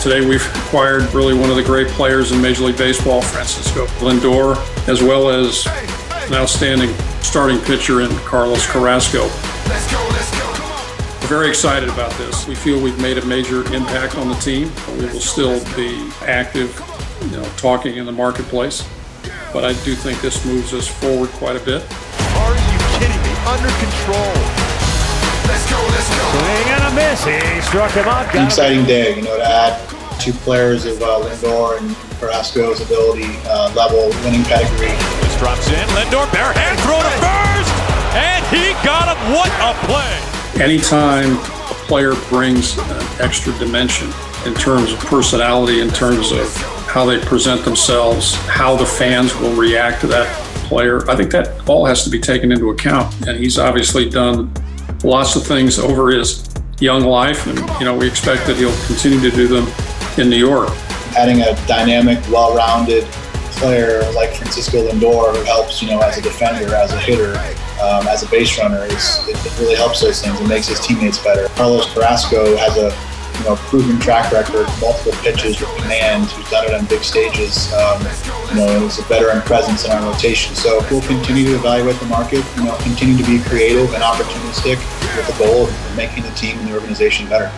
Today we've acquired really one of the great players in Major League Baseball, Francisco Lindor, as well as an outstanding starting pitcher in Carlos Carrasco. We're very excited about this. We feel we've made a major impact on the team. We will still be active, you know, talking in the marketplace. But I do think this moves us forward quite a bit. Are you kidding me? Under control. Let's go, let's go. Swing miss. He struck him out. An exciting day, you know, to add two players of uh, Lindor and Carrasco's ability, uh, level, winning pedigree. This drops in. Lindor, bare hand throw to first, and he got him. What a play! Anytime a player brings an extra dimension in terms of personality, in terms of how they present themselves, how the fans will react to that player, I think that all has to be taken into account. And he's obviously done lots of things over his young life, and you know we expect that he'll continue to do them in New York. Adding a dynamic, well-rounded player like Francisco Lindor, who helps, you know, as a defender, as a hitter, um, as a base runner, it, it really helps those things. It makes his teammates better. Carlos Carrasco has a you know, proven track record, multiple pitches with command, who's done it on big stages, um, you know, and is a veteran presence in our rotation. So we'll continue to evaluate the market, you know, continue to be creative and opportunistic with the goal of making the team and the organization better.